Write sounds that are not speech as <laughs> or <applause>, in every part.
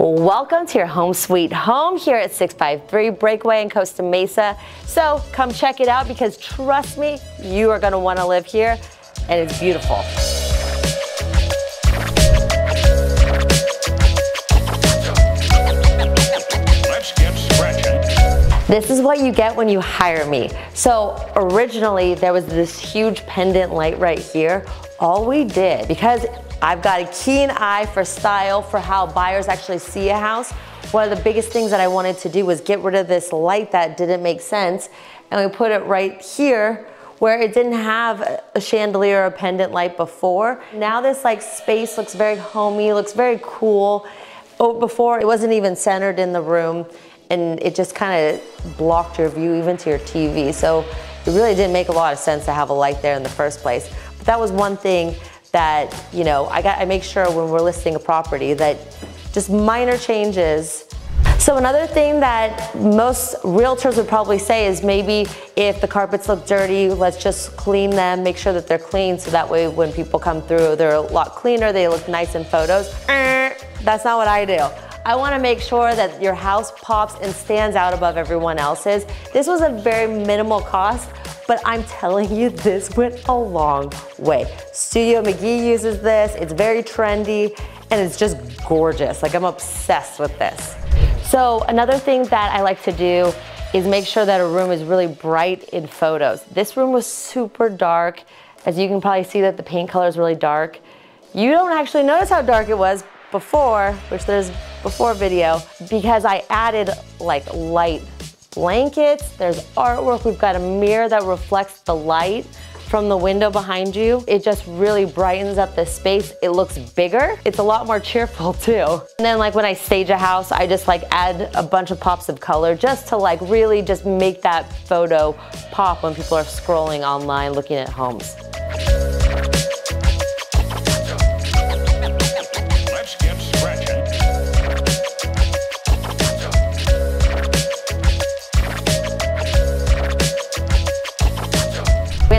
Welcome to your home sweet home here at 653 Breakaway in Costa Mesa. So come check it out because trust me, you are gonna wanna live here and it's beautiful. This is what you get when you hire me. So originally there was this huge pendant light right here. All we did, because I've got a keen eye for style, for how buyers actually see a house. One of the biggest things that I wanted to do was get rid of this light that didn't make sense. And we put it right here where it didn't have a chandelier or a pendant light before. Now this like space looks very homey, looks very cool. Oh, before it wasn't even centered in the room and it just kind of blocked your view even to your TV. So it really didn't make a lot of sense to have a light there in the first place. But that was one thing that, you know, I got I make sure when we're listing a property that just minor changes. So another thing that most realtors would probably say is maybe if the carpets look dirty, let's just clean them, make sure that they're clean so that way when people come through, they're a lot cleaner, they look nice in photos. Eh, that's not what I do. I wanna make sure that your house pops and stands out above everyone else's. This was a very minimal cost, but I'm telling you, <laughs> this went a long way. Studio McGee uses this, it's very trendy, and it's just gorgeous. Like I'm obsessed with this. So another thing that I like to do is make sure that a room is really bright in photos. This room was super dark. As you can probably see that the paint color is really dark. You don't actually notice how dark it was before, which there's before video, because I added like light blankets, there's artwork, we've got a mirror that reflects the light from the window behind you. It just really brightens up the space. It looks bigger. It's a lot more cheerful <laughs> too. And then like when I stage a house, I just like add a bunch of pops of color just to like really just make that photo pop when people are scrolling online looking at homes.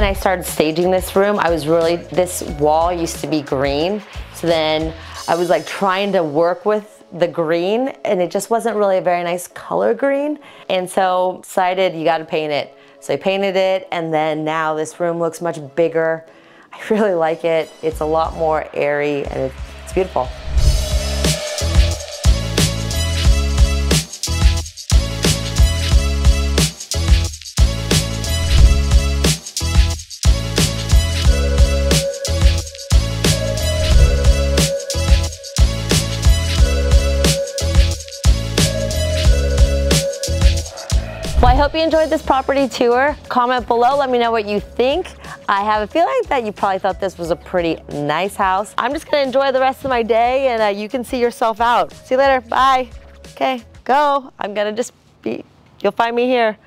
I started staging this room, I was really, this wall used to be green. So then I was like trying to work with the green and it just wasn't really a very nice color green. And so decided you gotta paint it. So I painted it and then now this room looks much bigger. I <laughs> really like it. It's a lot more airy and it's, it's beautiful. Hope you enjoyed this property tour. Comment below, let me know what you think. I have a feeling that you probably thought this was a pretty nice house. I'm just gonna enjoy the rest of my day and uh, you can see yourself out. See you later, bye. Okay, go. I'm gonna just be, you'll find me here.